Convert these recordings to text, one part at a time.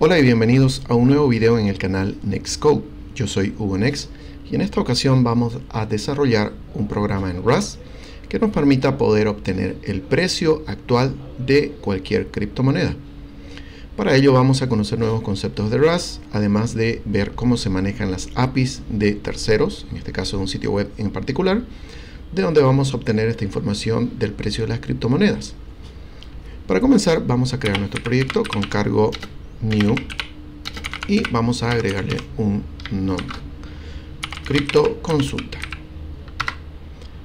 Hola y bienvenidos a un nuevo video en el canal Nextcode. Yo soy Hugo Next y en esta ocasión vamos a desarrollar un programa en Rust que nos permita poder obtener el precio actual de cualquier criptomoneda. Para ello vamos a conocer nuevos conceptos de Rust, además de ver cómo se manejan las APIs de terceros, en este caso de un sitio web en particular, de donde vamos a obtener esta información del precio de las criptomonedas. Para comenzar vamos a crear nuestro proyecto con cargo new y vamos a agregarle un nombre cripto consulta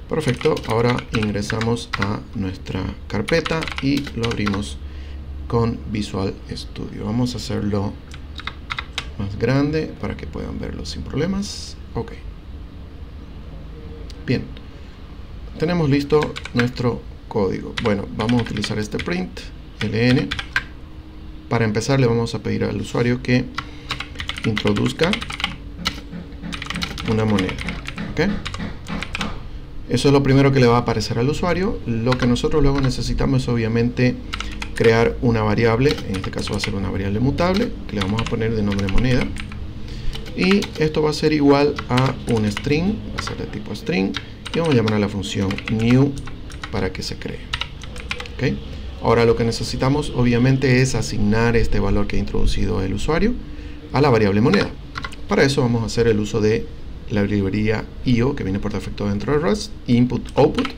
perfecto ahora ingresamos a nuestra carpeta y lo abrimos con Visual Studio. Vamos a hacerlo más grande para que puedan verlo sin problemas. Ok. Bien. Tenemos listo nuestro código. Bueno vamos a utilizar este print ln para empezar le vamos a pedir al usuario que introduzca una moneda. Eso es lo primero que le va a aparecer al usuario. Lo que nosotros luego necesitamos es obviamente crear una variable, en este caso va a ser una variable mutable, que le vamos a poner de nombre moneda. Y esto va a ser igual a un string, va a ser de tipo string, y vamos a llamar a la función new para que se cree. ¿Okay? Ahora lo que necesitamos obviamente es asignar este valor que ha introducido el usuario a la variable moneda. Para eso vamos a hacer el uso de la librería IO que viene por defecto dentro de Rust, input output.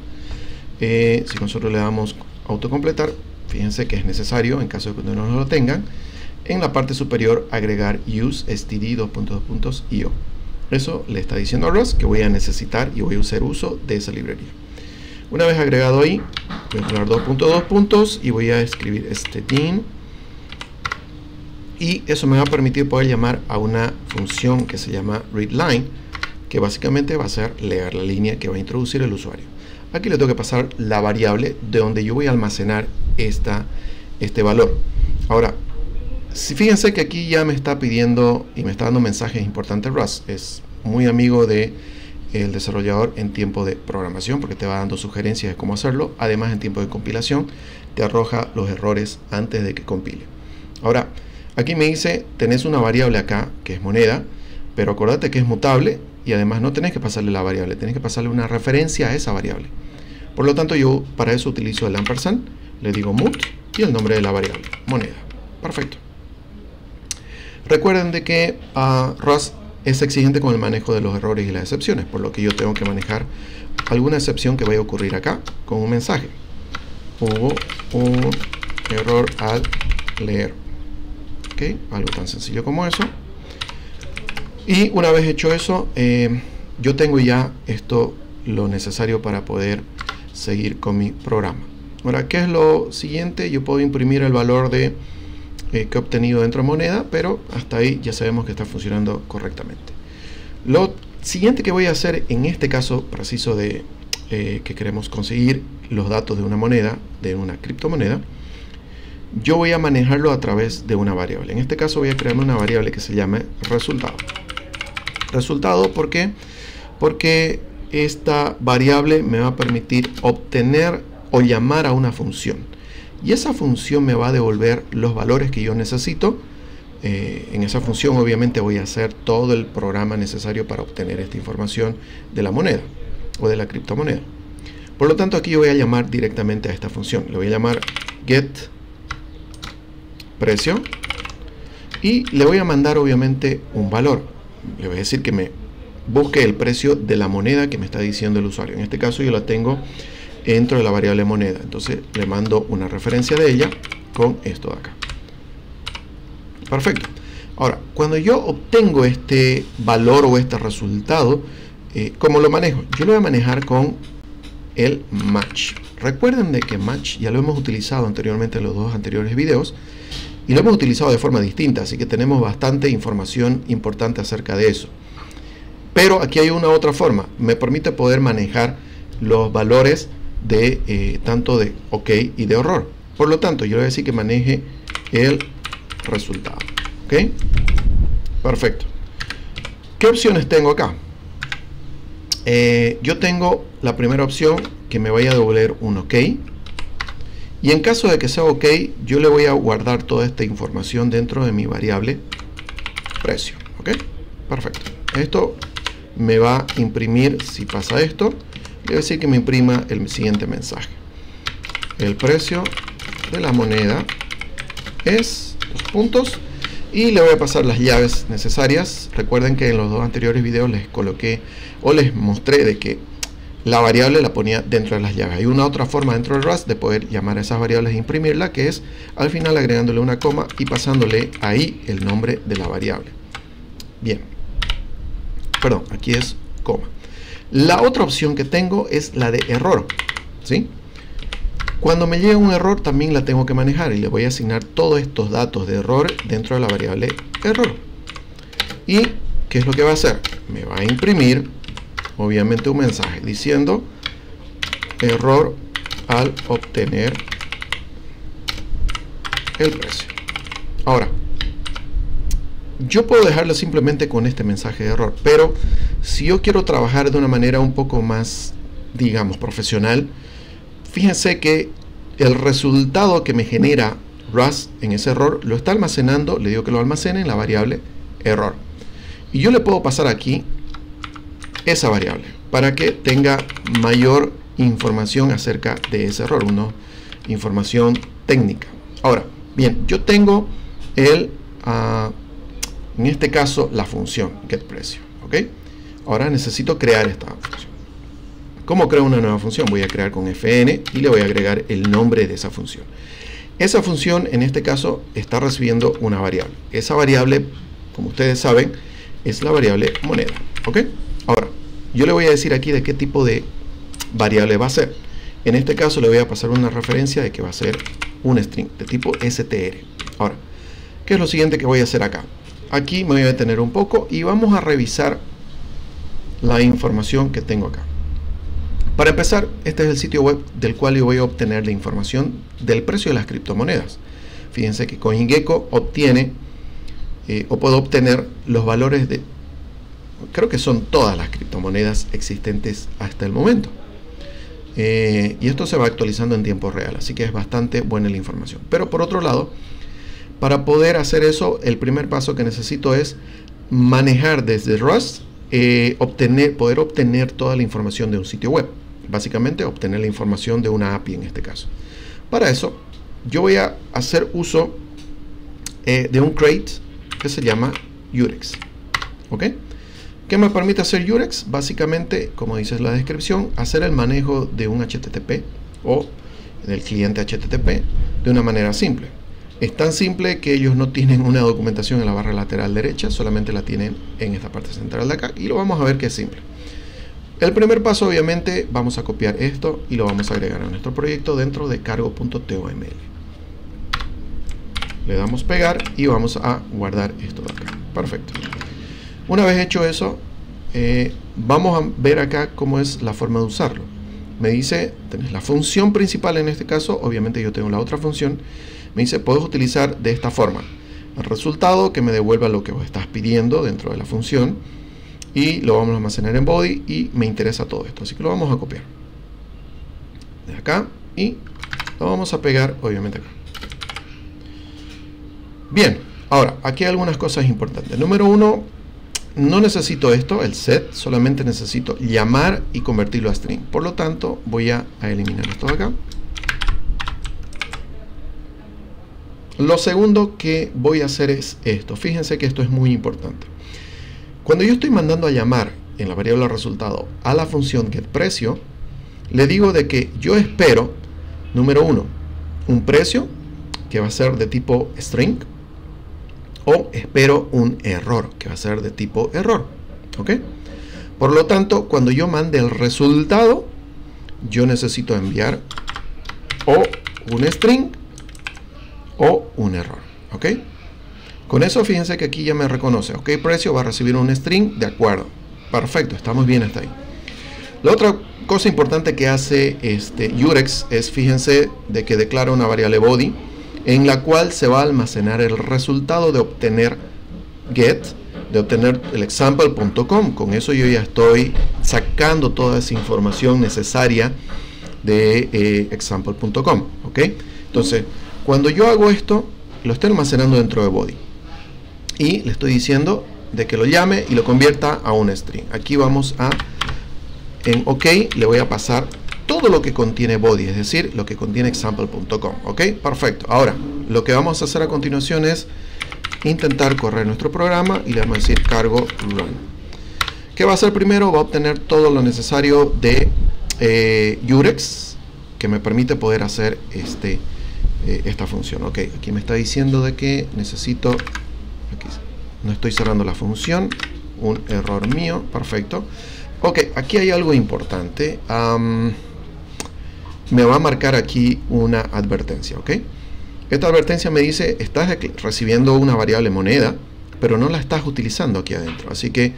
Eh, si nosotros le damos autocompletar, fíjense que es necesario, en caso de que no lo tengan, en la parte superior agregar use std 2.2.io. Eso le está diciendo a Rust que voy a necesitar y voy a hacer uso de esa librería. Una vez agregado ahí, voy a poner 2.2 puntos y voy a escribir este team y eso me va a permitir poder llamar a una función que se llama readLine que básicamente va a ser leer la línea que va a introducir el usuario aquí le tengo que pasar la variable de donde yo voy a almacenar esta, este valor ahora si fíjense que aquí ya me está pidiendo y me está dando mensajes importantes Rust es muy amigo de el desarrollador en tiempo de programación porque te va dando sugerencias de cómo hacerlo. Además, en tiempo de compilación te arroja los errores antes de que compile. Ahora, aquí me dice, tenés una variable acá que es moneda, pero acordate que es mutable y además no tenés que pasarle la variable, tenés que pasarle una referencia a esa variable. Por lo tanto, yo para eso utilizo el ampersand, le digo mut y el nombre de la variable, moneda. Perfecto. Recuerden de que a uh, Rust es exigente con el manejo de los errores y las excepciones, por lo que yo tengo que manejar alguna excepción que vaya a ocurrir acá con un mensaje. Hubo un error al leer. Algo tan sencillo como eso. Y una vez hecho eso, eh, yo tengo ya esto lo necesario para poder seguir con mi programa. Ahora, ¿qué es lo siguiente? Yo puedo imprimir el valor de eh, que he obtenido dentro de moneda, pero hasta ahí ya sabemos que está funcionando correctamente. Lo siguiente que voy a hacer en este caso preciso de eh, que queremos conseguir los datos de una moneda, de una criptomoneda, yo voy a manejarlo a través de una variable. En este caso voy a crear una variable que se llame resultado. Resultado, ¿por qué? Porque esta variable me va a permitir obtener o llamar a una función y esa función me va a devolver los valores que yo necesito. Eh, en esa función obviamente voy a hacer todo el programa necesario para obtener esta información de la moneda o de la criptomoneda. Por lo tanto aquí yo voy a llamar directamente a esta función. Le voy a llamar get precio y le voy a mandar obviamente un valor. Le voy a decir que me busque el precio de la moneda que me está diciendo el usuario. En este caso yo la tengo dentro de la variable moneda. Entonces le mando una referencia de ella con esto de acá. Perfecto. Ahora, cuando yo obtengo este valor o este resultado, eh, ¿cómo lo manejo? Yo lo voy a manejar con el match. Recuerden de que match ya lo hemos utilizado anteriormente en los dos anteriores videos y lo hemos utilizado de forma distinta, así que tenemos bastante información importante acerca de eso. Pero aquí hay una otra forma, me permite poder manejar los valores de eh, tanto de OK y de error. Por lo tanto, yo le voy a decir que maneje el resultado. ¿Ok? Perfecto. ¿Qué opciones tengo acá? eh, yo tengo la primera opción que me vaya a devolver un OK. Y en caso de que sea OK, yo le voy a guardar toda esta información dentro de mi variable precio. ¿Ok? Perfecto. Esto me va a imprimir, si pasa esto, le voy a decir que me imprima el siguiente mensaje. El precio de la moneda es dos puntos y le voy a pasar las llaves necesarias. Recuerden que en los dos anteriores videos les coloqué o les mostré de que la variable la ponía dentro de las llaves. Hay una otra forma dentro de Rust de poder llamar a esas variables e imprimirla, que es al final agregándole una coma y pasándole ahí el nombre de la variable. Bien. Perdón, aquí es coma. La otra opción que tengo es la de error. ¿Sí? Cuando me llega un error también la tengo que manejar y le voy a asignar todos estos datos de error dentro de la variable error. ¿Y qué es lo que va a hacer? Me va a imprimir obviamente un mensaje diciendo error al obtener el precio. Ahora, yo puedo dejarlo simplemente con este mensaje de error, pero si yo quiero trabajar de una manera un poco más, digamos, profesional, fíjense que el resultado que me genera Rust en ese error lo está almacenando, le digo que lo almacene en la variable error. Y yo le puedo pasar aquí esa variable para que tenga mayor información acerca de ese error, una información técnica. Ahora, bien, yo tengo el, uh, en este caso, la función getPrecio, ¿ok? Ahora necesito crear esta función. ¿Cómo creo una nueva función? Voy a crear con fn y le voy a agregar el nombre de esa función. Esa función, en este caso, está recibiendo una variable. Esa variable, como ustedes saben, es la variable moneda. ¿Ok? Ahora, yo le voy a decir aquí de qué tipo de variable va a ser. En este caso le voy a pasar una referencia de que va a ser un string de tipo str. Ahora, ¿qué es lo siguiente que voy a hacer acá? Aquí me voy a detener un poco y vamos a revisar la información que tengo acá. Para empezar, este es el sitio web del cual yo voy a obtener la información del precio de las criptomonedas. Fíjense que CoinGecko obtiene eh, o puedo obtener los valores de, creo que son todas las criptomonedas existentes hasta el momento. Eh, y esto se va actualizando en tiempo real, así que es bastante buena la información. Pero por otro lado, para poder hacer eso, el primer paso que necesito es manejar desde Rust, eh, obtener, poder obtener toda la información de un sitio web básicamente obtener la información de una API en este caso. Para eso, yo voy a hacer uso eh, de un crate que se llama Urex. ¿Ok? ¿Qué me permite hacer Urex? Básicamente, como dice la descripción, hacer el manejo de un HTTP o del cliente HTTP de una manera simple. Es tan simple que ellos no tienen una documentación en la barra lateral derecha, solamente la tienen en esta parte central de acá y lo vamos a ver que es simple. El primer paso obviamente vamos a copiar esto y lo vamos a agregar a nuestro proyecto dentro de cargo.toml. Le damos pegar y vamos a guardar esto de acá. Perfecto. Una vez hecho eso, eh, vamos a ver acá cómo es la forma de usarlo. Me dice, tenés la función principal en este caso, obviamente yo tengo la otra función. Me dice, puedes utilizar de esta forma. El resultado que me devuelva lo que vos estás pidiendo dentro de la función y lo vamos a almacenar en body y me interesa todo esto así que lo vamos a copiar de acá y lo vamos a pegar obviamente acá bien ahora aquí hay algunas cosas importantes número uno no necesito esto el set solamente necesito llamar y convertirlo a string. Por lo tanto voy a, eliminar esto de acá. Lo segundo que voy a hacer es esto. Fíjense que esto es muy importante. Cuando yo estoy mandando a llamar en la variable resultado a la función getPrecio, le digo de que yo espero, número uno, un precio que va a ser de tipo string o espero un error que va a ser de tipo error. ¿Ok? Por lo tanto, cuando yo mande el resultado, yo necesito enviar o un string o un error. ¿Ok? Con eso fíjense que aquí ya me reconoce. Ok, precio va a recibir un string. De acuerdo. Perfecto, estamos bien hasta ahí. La otra cosa importante que hace este Urex es, fíjense, de que declara una variable body en la cual se va a almacenar el resultado de obtener get de obtener el example.com. Con eso yo ya estoy sacando toda esa información necesaria de eh, example.com. ¿ok? Entonces, cuando yo hago esto, lo estoy almacenando dentro de body. Y le estoy diciendo de que lo llame y lo convierta a un string. Aquí vamos a, en OK, le voy a pasar todo lo que contiene body, es decir, lo que contiene example.com. ¿Ok? Perfecto. Ahora, lo que vamos a hacer a continuación es intentar correr nuestro programa y le vamos a decir cargo run. ¿Qué va a hacer primero? Va a obtener todo lo necesario de eh, Urex que me permite poder hacer este, eh, esta función. Ok, aquí me está diciendo de que necesito, aquí, no estoy cerrando la función, un error mío, perfecto. Ok, aquí hay algo importante. Me va a marcar aquí una advertencia, ok. Esta advertencia me dice, estás recibiendo una variable moneda, pero no la estás utilizando aquí adentro. Así que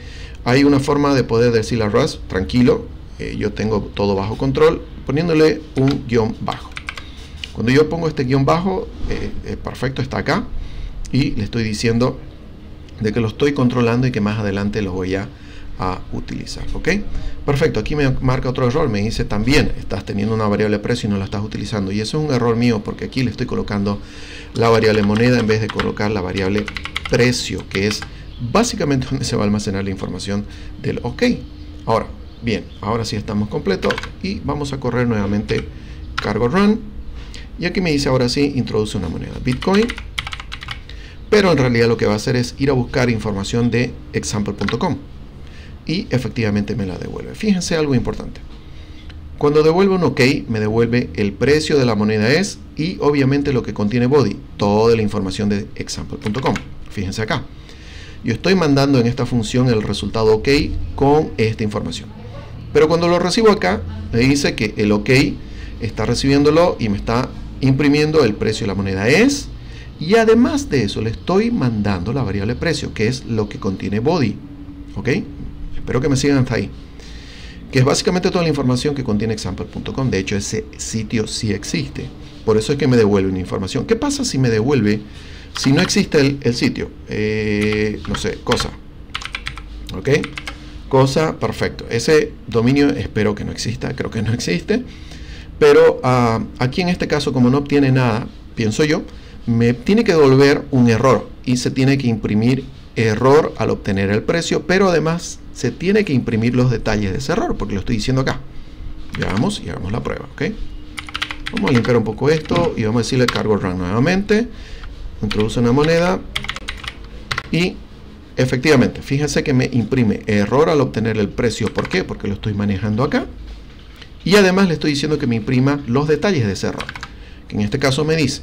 hay una forma de poder decirle a Rust, tranquilo, eh, yo tengo todo bajo control, poniéndole un guion bajo. Cuando yo pongo este guion bajo, eh, eh, perfecto, está acá, y le estoy diciendo de que lo estoy controlando y que más adelante lo voy a a utilizar. ¿Ok? Perfecto, aquí me marca otro error, me dice también estás teniendo una variable precio y no la estás utilizando. Y eso es un error mío porque aquí le estoy colocando la variable moneda en vez de colocar la variable precio, que es básicamente donde se va a almacenar la información del OK. Ahora, bien, ahora sí estamos completos y vamos a correr nuevamente cargo run. Y aquí me dice ahora sí, introduce una moneda Bitcoin. Pero en realidad lo que va a hacer es ir a buscar información de example.com y efectivamente me la devuelve. Fíjense algo importante. Cuando devuelve un OK, me devuelve el precio de la moneda es y obviamente lo que contiene body, toda la información de example.com. Fíjense acá. Yo estoy mandando en esta función el resultado OK con esta información. Pero cuando lo recibo acá, me dice que el OK está recibiéndolo y me está imprimiendo el precio de la moneda es. Y además de eso, le estoy mandando la variable precio, que es lo que contiene body. ¿Ok? Espero que me sigan hasta ahí. Que es básicamente toda la información que contiene example.com. De hecho, ese sitio sí existe. Por eso es que me devuelve una información. ¿Qué pasa si me devuelve, si no existe el, sitio? Eh, no sé, cosa. ¿Ok? Cosa, perfecto. Ese dominio espero que no exista, creo que no existe. Pero ah, aquí en este caso, como no obtiene nada, pienso yo, me tiene que devolver un error y se tiene que imprimir error al obtener el precio, pero además se tiene que imprimir los detalles de ese error, porque lo estoy diciendo acá. Veamos y hagamos la prueba, ¿ok? Vamos a limpiar un poco esto y vamos a decirle cargo run nuevamente. Introduce una moneda y efectivamente, fíjense que me imprime error al obtener el precio. ¿Por qué? Porque lo estoy manejando acá. Y además le estoy diciendo que me imprima los detalles de ese error. Que en este caso me dice,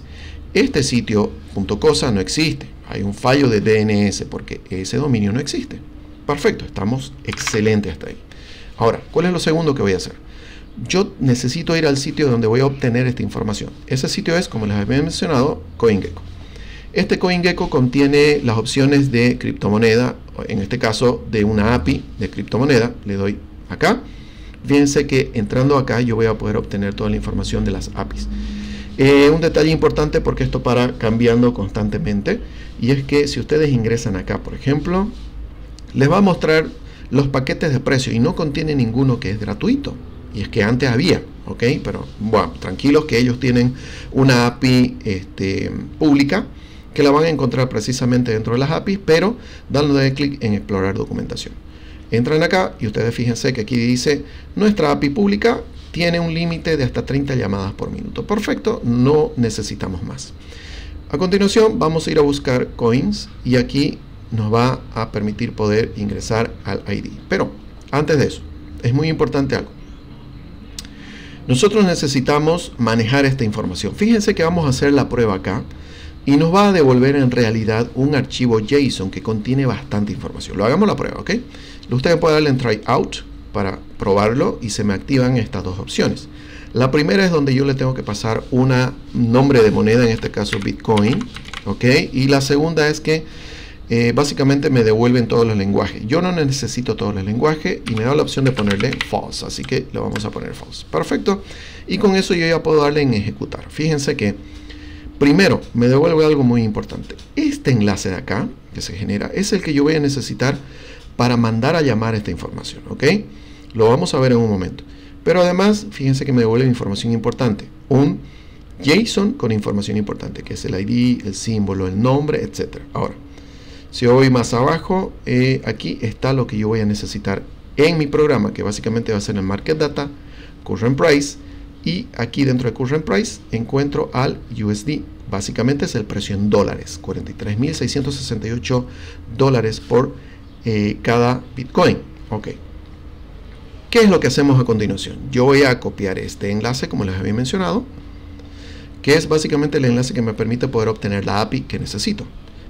este sitio .cosa no existe. Hay un fallo de DNS porque ese dominio no existe. Perfecto, estamos excelentes hasta ahí. Ahora, ¿cuál es lo segundo que voy a hacer? Yo necesito ir al sitio donde voy a obtener esta información. Ese sitio es, como les había mencionado, CoinGecko. Este CoinGecko contiene las opciones de criptomoneda, en este caso de una API de criptomoneda. Le doy acá. Fíjense que entrando acá yo voy a poder obtener toda la información de las APIs. Eh, un detalle importante porque esto para cambiando constantemente y es que si ustedes ingresan acá, por ejemplo, les va a mostrar los paquetes de precio y no contiene ninguno que es gratuito. Y es que antes había, ¿ok? Pero bueno, tranquilos que ellos tienen una API este, pública que la van a encontrar precisamente dentro de las APIs, pero dándole clic en explorar documentación. Entran acá y ustedes fíjense que aquí dice nuestra API pública tiene un límite de hasta 30 llamadas por minuto. Perfecto, no necesitamos más. A continuación vamos a ir a buscar coins y aquí nos va a permitir poder ingresar al ID. Pero antes de eso, es muy importante algo. Nosotros necesitamos manejar esta información. Fíjense que vamos a hacer la prueba acá y nos va a devolver en realidad un archivo JSON que contiene bastante información. Lo hagamos la prueba, ¿ok? Ustedes pueden darle en try out para probarlo y se me activan estas dos opciones. La primera es donde yo le tengo que pasar un nombre de moneda, en este caso Bitcoin, ¿ok? Y la segunda es que eh, básicamente me devuelven todos los lenguajes. Yo no necesito todos los lenguajes y me da la opción de ponerle false, así que le vamos a poner false. Perfecto. Y con eso yo ya puedo darle en ejecutar. Fíjense que Primero, me devuelve algo muy importante. Este enlace de acá, que se genera, es el que yo voy a necesitar para mandar a llamar esta información, ¿ok? Lo vamos a ver en un momento. Pero además, fíjense que me devuelve información importante. Un JSON con información importante, que es el ID, el símbolo, el nombre, etc. Ahora, si voy más abajo, eh, aquí está lo que yo voy a necesitar en mi programa, que básicamente va a ser el Market Data, Current Price, y aquí dentro de Current Price encuentro al USD. Básicamente es el precio en dólares, 43.668 dólares por eh, cada Bitcoin. Ok. ¿Qué es lo que hacemos a continuación? Yo voy a copiar este enlace, como les había mencionado, que es básicamente el enlace que me permite poder obtener la API que necesito.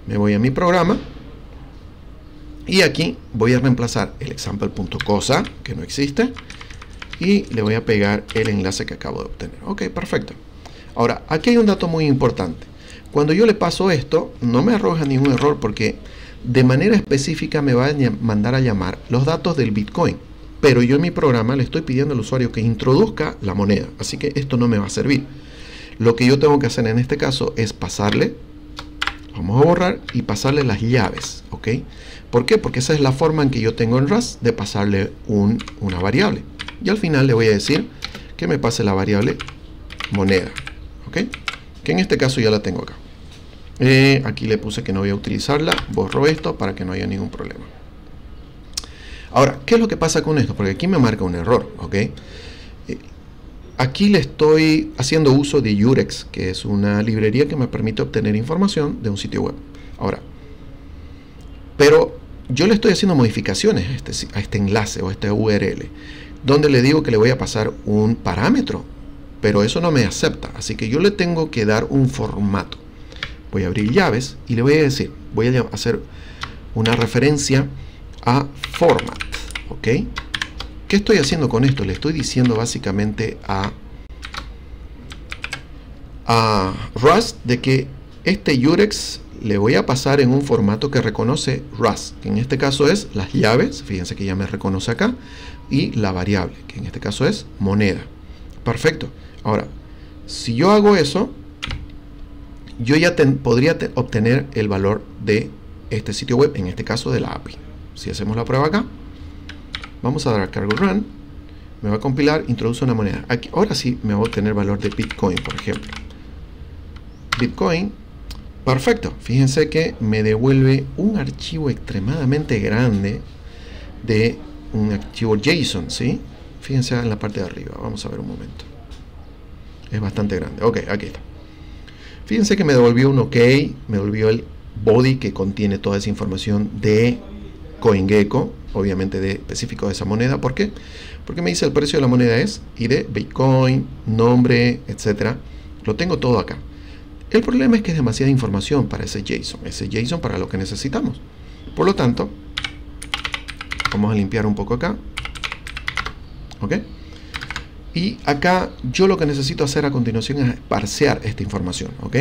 Me voy a mi programa y aquí voy a reemplazar el example.cosa, que no existe, y le voy a pegar el enlace que acabo de obtener. Ok, perfecto. Ahora, aquí hay un dato muy importante. Cuando yo le paso esto, no me arroja ningún error porque de manera específica me va a mandar a llamar los datos del Bitcoin. Pero yo en mi programa le estoy pidiendo al usuario que introduzca la moneda. Así que esto no me va a servir. Lo que yo tengo que hacer en este caso es pasarle, vamos a borrar y pasarle las llaves. ¿Ok? ¿Por qué? Porque esa es la forma en que yo tengo en Rust de pasarle una variable. Y al final le voy a decir que me pase la variable moneda. ¿Ok? Que en este caso ya la tengo acá. Eh, aquí le puse que no voy a utilizarla. Borro esto para que no haya ningún problema. Ahora, ¿qué es lo que pasa con esto? Porque aquí me marca un error. ¿Ok? Aquí le estoy haciendo uso de Yurex, que es una librería que me permite obtener información de un sitio web. Ahora, pero yo le estoy haciendo modificaciones a este, a este enlace o a este URL, donde le digo que le voy a pasar un parámetro, pero eso no me acepta, así que yo le tengo que dar un formato. Voy a abrir llaves y le voy a decir, voy a hacer una referencia a format, ¿ok? ¿Qué estoy haciendo con esto? Le estoy diciendo básicamente a, a Rust de que este Yurex le voy a pasar en un formato que reconoce Rust, que en este caso es las llaves, fíjense que ya me reconoce acá, y la variable, que en este caso es moneda. Perfecto. Ahora, si yo hago eso, yo ya podría obtener el valor de este sitio web, en este caso de la API. Si hacemos la prueba acá, vamos a dar a cargo run, me va a compilar, introduce una moneda. Aquí, ahora sí me va a obtener valor de Bitcoin, por ejemplo. Bitcoin Perfecto, fíjense que me devuelve un archivo extremadamente grande de un archivo JSON, ¿sí? Fíjense en la parte de arriba, vamos a ver un momento. Es bastante grande, ok, aquí está. Fíjense que me devolvió un OK, me devolvió el body que contiene toda esa información de CoinGecko, obviamente de específico de esa moneda. ¿Por qué? Porque me dice el precio de la moneda es de Bitcoin, nombre, etcétera. Lo tengo todo acá. El problema es que es demasiada información para ese JSON, ese JSON para lo que necesitamos. Por lo tanto, vamos a limpiar un poco acá. ¿Ok? Y acá yo lo que necesito hacer a continuación es parsear esta información. ¿Ok?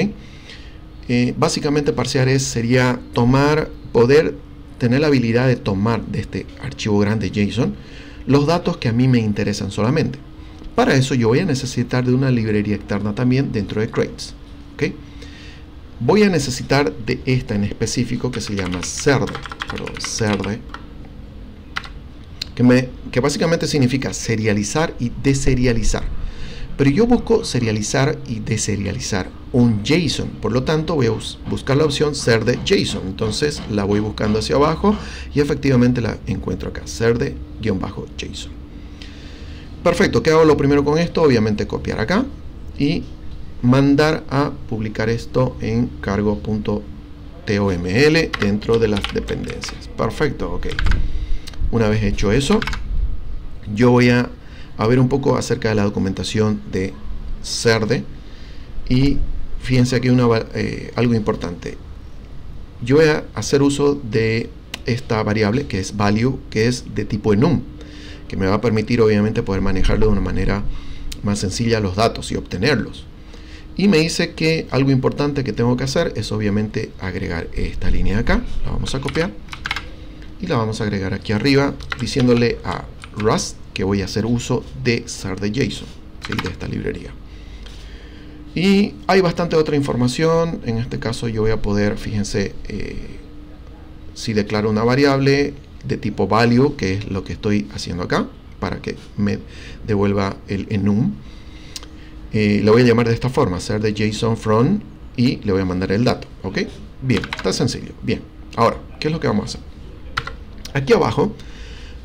Eh, básicamente parsear es, sería tomar, poder tener la habilidad de tomar de este archivo grande JSON los datos que a mí me interesan solamente. Para eso yo voy a necesitar de una librería externa también dentro de Crates. Voy a necesitar de esta en específico que se llama cerde, perdón, cerde, que, me, que básicamente significa serializar y deserializar. Pero yo busco serializar y deserializar un JSON. Por lo tanto, voy a buscar la opción cerde JSON. Entonces la voy buscando hacia abajo y efectivamente la encuentro acá, cerde-JSON. Perfecto, ¿qué hago lo primero con esto? Obviamente copiar acá y mandar a publicar esto en cargo.toml dentro de las dependencias. Perfecto, ok. Una vez hecho eso, yo voy a, ver un poco acerca de la documentación de CERDE y fíjense aquí una, eh, algo importante. Yo voy a hacer uso de esta variable que es value, que es de tipo enum, que me va a permitir obviamente poder manejarlo de una manera más sencilla los datos y obtenerlos. Y me dice que algo importante que tengo que hacer es obviamente agregar esta línea de acá. La vamos a copiar. Y la vamos a agregar aquí arriba diciéndole a Rust que voy a hacer uso de JSON, de esta librería. Y hay bastante otra información. En este caso yo voy a poder, fíjense, eh, si declaro una variable de tipo value, que es lo que estoy haciendo acá, para que me devuelva el enum. Eh, lo voy a llamar de esta forma, ser de JSON from y le voy a mandar el dato, ¿ok? Bien, está sencillo, bien. Ahora, ¿qué es lo que vamos a hacer? Aquí abajo,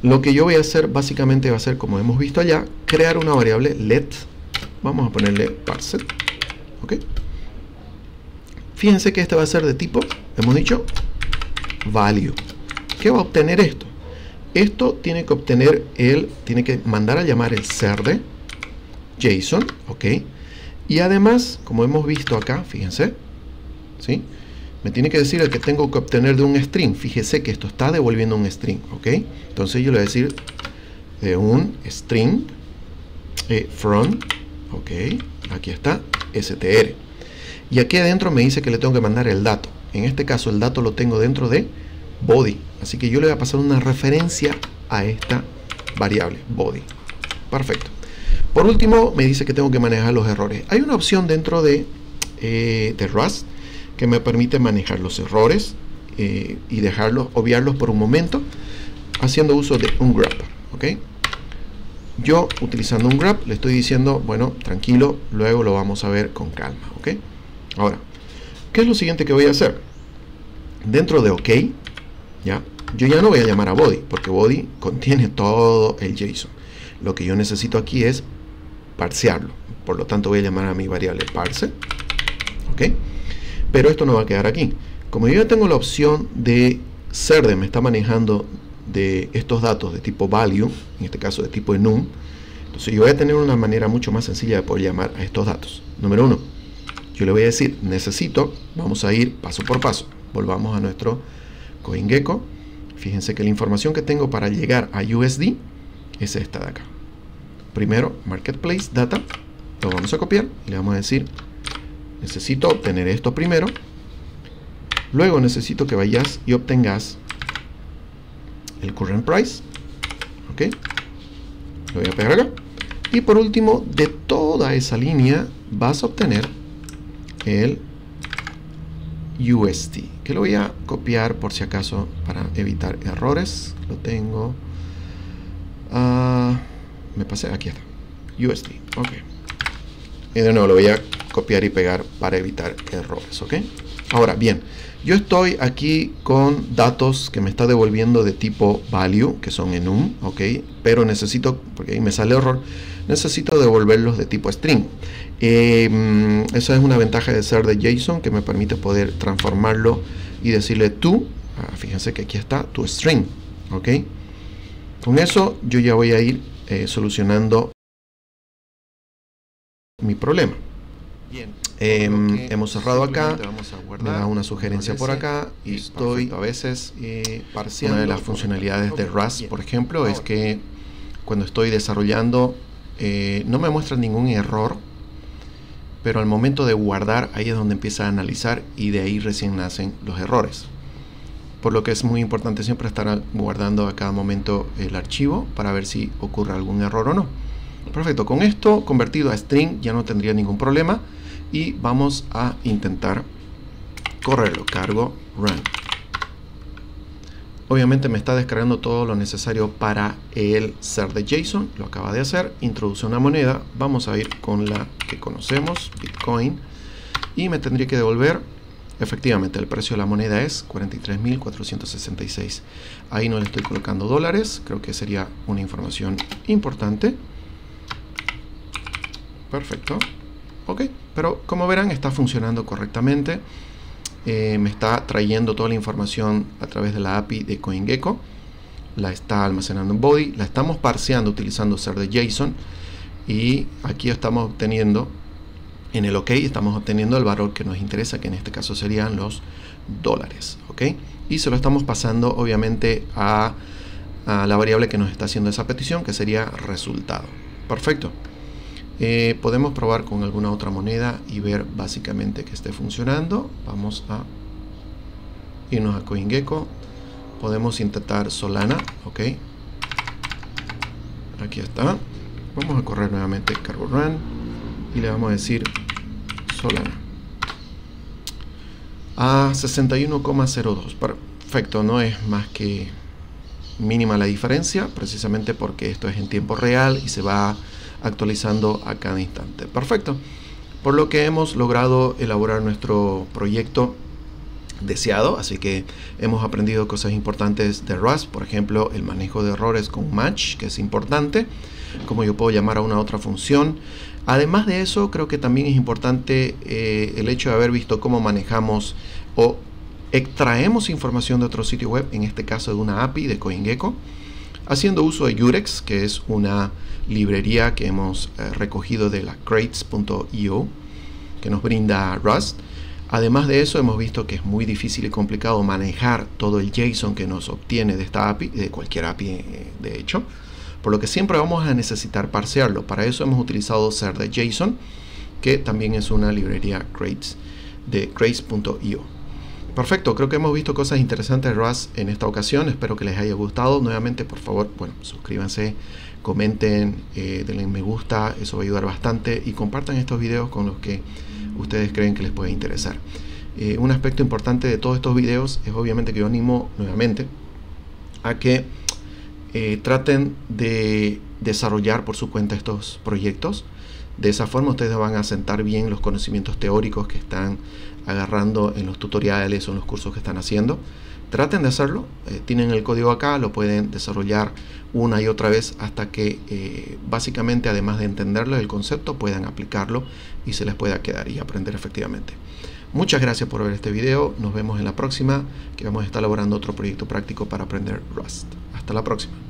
lo que yo voy a hacer básicamente va a ser, como hemos visto allá, crear una variable let, vamos a ponerle parse, ¿ok? Fíjense que este va a ser de tipo, hemos dicho, value. ¿Qué va a obtener esto? Esto tiene que obtener el, tiene que mandar a llamar el ser de JSON, ¿ok? Y además, como hemos visto acá, fíjense, ¿sí? Me tiene que decir el que tengo que obtener de un string. Fíjese que esto está devolviendo un string, ¿ok? Entonces yo le voy a decir de un string eh, from, ¿ok? Aquí está, str. Y aquí adentro me dice que le tengo que mandar el dato. En este caso el dato lo tengo dentro de body. Así que yo le voy a pasar una referencia a esta variable, body. Perfecto. Por último, me dice que tengo que manejar los errores. Hay una opción dentro de, eh, de Rust que me permite manejar los errores eh, y dejarlos, obviarlos por un momento, haciendo uso de un grep. ¿ok? Yo, utilizando un grep, le estoy diciendo, bueno, tranquilo, luego lo vamos a ver con calma. ¿ok? Ahora, ¿qué es lo siguiente que voy a hacer? Dentro de OK, ¿ya? Yo ya no voy a llamar a body, porque body contiene todo el JSON. Lo que yo necesito aquí es parsearlo. Por lo tanto, voy a llamar a mi variable parse. ¿Ok? Pero esto no va a quedar aquí. Como yo ya tengo la opción de Cerde me está manejando de estos datos de tipo value, en este caso de tipo enum, entonces yo voy a tener una manera mucho más sencilla de poder llamar a estos datos. Número uno, yo le voy a decir necesito, vamos a ir paso por paso. Volvamos a nuestro CoinGecko. Fíjense que la información que tengo para llegar a USD es esta de acá. Primero, Marketplace Data, lo vamos a copiar y le vamos a decir necesito obtener esto primero. Luego necesito que vayas y obtengas el current price. Ok. Lo voy a pegar acá. Y por último, de toda esa línea vas a obtener el USD. Que lo voy a copiar por si acaso para evitar errores. Lo tengo. Uh, me pasé, aquí está. USD. Ok. Y de nuevo lo voy a copiar y pegar para evitar errores, ¿ok? Ahora, bien, yo estoy aquí con datos que me está devolviendo de tipo value, que son enum, ¿ok? Pero necesito, porque ahí me sale error, necesito devolverlos de tipo string. Eh, esa es una ventaja de ser de JSON que me permite poder transformarlo y decirle tú, ah, fíjense que aquí está tu string, ¿ok? Con eso yo ya voy a ir eh, solucionando mi problema. Em, hemos cerrado acá, me da una sugerencia por acá y estoy a veces eh, Una de las funcionalidades de Rust, por ejemplo, es que cuando estoy desarrollando eh, no me muestra ningún error, pero al momento de guardar ahí es donde empieza a analizar y de ahí recién nacen los errores. Por lo que es muy importante siempre estar guardando a cada momento el archivo para ver si ocurre algún error o no. Perfecto, con esto convertido a string ya no tendría ningún problema y vamos a intentar correrlo. Cargo run. Obviamente me está descargando todo lo necesario para el ser de JSON. Lo acaba de hacer. Introduce una moneda. Vamos a ir con la que conocemos, Bitcoin. Y me tendría que devolver. Efectivamente, el precio de la moneda es 43.466. Ahí no le estoy colocando dólares. Creo que sería una información importante. Perfecto. Ok, pero como verán está funcionando correctamente. Eh, me está trayendo toda la información a través de la API de CoinGecko. La está almacenando en body. La estamos parseando utilizando ser de JSON. Y aquí estamos obteniendo, en el OK, estamos obteniendo el valor que nos interesa, que en este caso serían los dólares. ¿ok? Y se lo estamos pasando obviamente a, a la variable que nos está haciendo esa petición, que sería resultado. Perfecto. Eh, podemos probar con alguna otra moneda y ver básicamente que esté funcionando. Vamos a irnos a CoinGecko. Podemos intentar Solana, ok. Aquí está. Vamos a correr nuevamente Cargo Run y le vamos a decir venezolana. A 61,02. Perfecto, no es más que mínima la diferencia, precisamente porque esto es en tiempo real y se va actualizando a cada instante. Perfecto. Por lo que hemos logrado elaborar nuestro proyecto deseado, así que hemos aprendido cosas importantes de Rust, por ejemplo, el manejo de errores con match, que es importante, como yo puedo llamar a una otra función. Además de eso, creo que también es importante eh, el hecho de haber visto cómo manejamos o extraemos información de otro sitio web, en este caso de una API de CoinGecko, haciendo uso de Yurex, que es una librería que hemos eh, recogido de la crates.io, que nos brinda Rust. Además de eso, hemos visto que es muy difícil y complicado manejar todo el JSON que nos obtiene de esta API, de cualquier API eh, de hecho, por lo que siempre vamos a necesitar parsearlo. Para eso hemos utilizado ser de JSON, que también es una librería Crates de crates.io. Perfecto, creo que hemos visto cosas interesantes de en esta ocasión. Espero que les haya gustado. Nuevamente, por favor, bueno, suscríbanse, comenten, eh, denle me gusta, eso va a ayudar bastante y compartan estos videos con los que ustedes creen que les puede interesar. Eh, un aspecto importante de todos estos videos es obviamente que yo animo nuevamente a que eh, traten de desarrollar por su cuenta estos proyectos. De esa forma ustedes van a sentar bien los conocimientos teóricos que están agarrando en los tutoriales o en los cursos que están haciendo. Traten de hacerlo, eh, tienen el código acá, lo pueden desarrollar una y otra vez hasta que eh, básicamente además de entenderlo el concepto puedan aplicarlo y se les pueda quedar y aprender efectivamente. Muchas gracias por ver este video, nos vemos en la próxima que vamos a estar elaborando otro proyecto práctico para aprender Rust. Hasta la próxima.